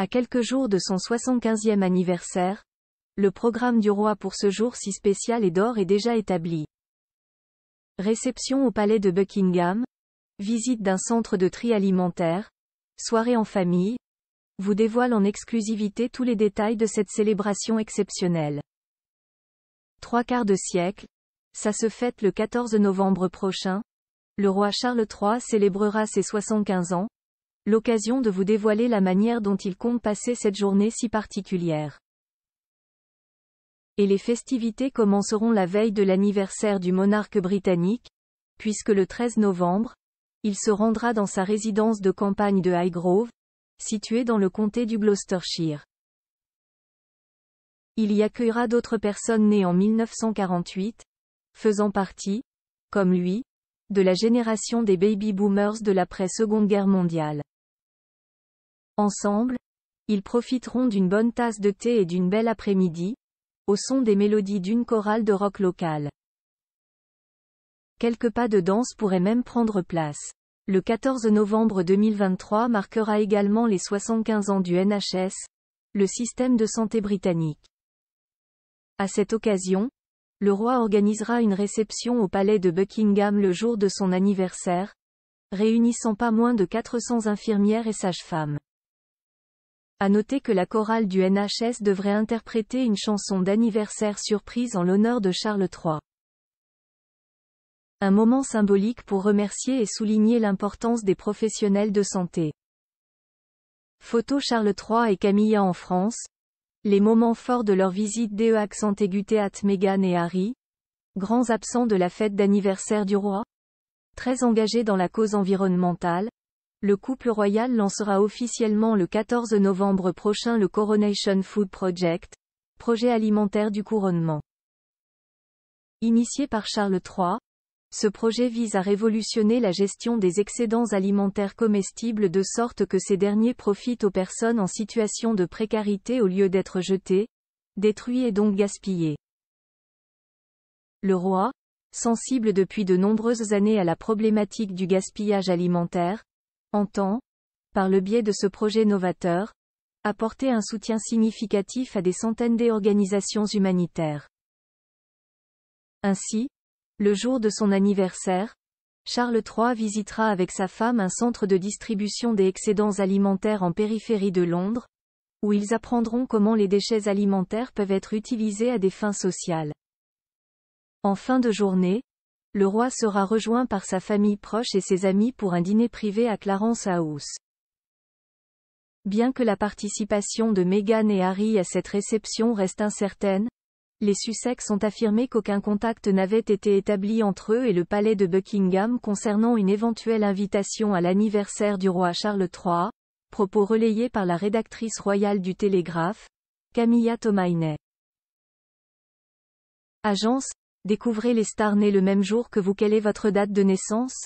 À quelques jours de son 75e anniversaire, le programme du roi pour ce jour si spécial et d'or est déjà établi. Réception au palais de Buckingham, visite d'un centre de tri alimentaire, soirée en famille, vous dévoile en exclusivité tous les détails de cette célébration exceptionnelle. Trois quarts de siècle, ça se fête le 14 novembre prochain, le roi Charles III célébrera ses 75 ans, l'occasion de vous dévoiler la manière dont il compte passer cette journée si particulière. Et les festivités commenceront la veille de l'anniversaire du monarque britannique, puisque le 13 novembre, il se rendra dans sa résidence de campagne de Highgrove, située dans le comté du Gloucestershire. Il y accueillera d'autres personnes nées en 1948, faisant partie, comme lui, de la génération des baby boomers de l'après-seconde guerre mondiale. Ensemble, ils profiteront d'une bonne tasse de thé et d'une belle après-midi, au son des mélodies d'une chorale de rock locale. Quelques pas de danse pourraient même prendre place. Le 14 novembre 2023 marquera également les 75 ans du NHS, le système de santé britannique. À cette occasion, le roi organisera une réception au palais de Buckingham le jour de son anniversaire, réunissant pas moins de 400 infirmières et sages-femmes. À noter que la chorale du NHS devrait interpréter une chanson d'anniversaire surprise en l'honneur de Charles III. Un moment symbolique pour remercier et souligner l'importance des professionnels de santé. Photo Charles III et Camilla en France. Les moments forts de leur visite DE accent aigu théâtre Meghan et Harry. Grands absents de la fête d'anniversaire du roi. Très engagés dans la cause environnementale. Le couple royal lancera officiellement le 14 novembre prochain le Coronation Food Project, projet alimentaire du couronnement. Initié par Charles III, ce projet vise à révolutionner la gestion des excédents alimentaires comestibles de sorte que ces derniers profitent aux personnes en situation de précarité au lieu d'être jetés, détruits et donc gaspillés. Le roi, sensible depuis de nombreuses années à la problématique du gaspillage alimentaire, entend, par le biais de ce projet novateur, apporter un soutien significatif à des centaines d'organisations humanitaires. Ainsi, le jour de son anniversaire, Charles III visitera avec sa femme un centre de distribution des excédents alimentaires en périphérie de Londres, où ils apprendront comment les déchets alimentaires peuvent être utilisés à des fins sociales. En fin de journée, le roi sera rejoint par sa famille proche et ses amis pour un dîner privé à Clarence House. Bien que la participation de Meghan et Harry à cette réception reste incertaine, les Sussex ont affirmé qu'aucun contact n'avait été établi entre eux et le palais de Buckingham concernant une éventuelle invitation à l'anniversaire du roi Charles III, propos relayés par la rédactrice royale du Télégraphe, Camilla Tomaine. Agence, Découvrez les stars nées le même jour que vous. Quelle est votre date de naissance?